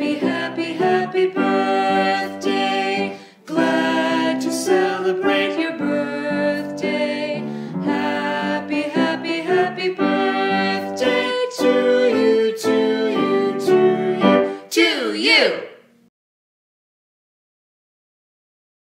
happy, happy, happy birthday. Glad to celebrate your birthday. Happy, happy, happy birthday to you, to you, to you, to you.